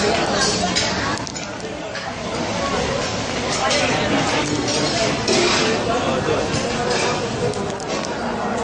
Obrigada.